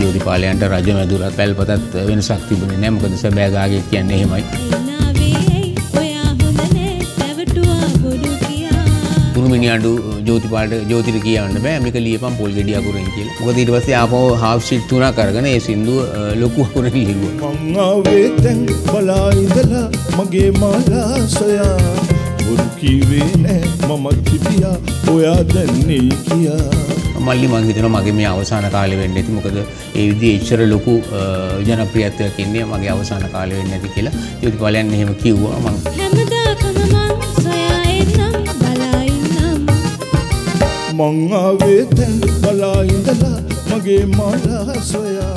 ජෝතිපාලයන්ට රජ මැදුරත් පැල්පතත් වෙනසක් තිබුණේ නැහැ මොකද සැබෑ ගාගේ කියන්නේ එහෙමයි. නෑ කියා කුරුමිනියන්ඩු ජෝතිපාලට ජෝතිට කියන්න බෑ මේක ලියපන් පොල් ගෙඩිය අකුරෙන් කියලා. මොකද ඊට පස්සේ ආපහු හාෆ් ෂීට් තුනක් අරගෙන ඒ සින්දුව ලොකු අකුරෙන් ලිව්වා. මං ආවේ තැන් බලා ඉඳලා මගේ මාලා සොයා මමත් හිටියා ඔයා දැන්නේ කියා. මල්ලි මං හිතනවා මගේ මේ අවසාන කාලේ වෙන්න ඇති. මොකද ඒ විදිහේ එච්චර ලොකු ජනප්‍රියත්වයක් ඉන්නේ මගේ අවසාන කාලේ වෙන්න ඇති කියලා. ජෝතිපාලයන් එහෙම කිව්වා මං. හැමදාකම මං සොයා එන්නම් බලා ඉන්නම්. මං ආවේ තැන් බලා ඉඳලා මගේ මාලා සොයා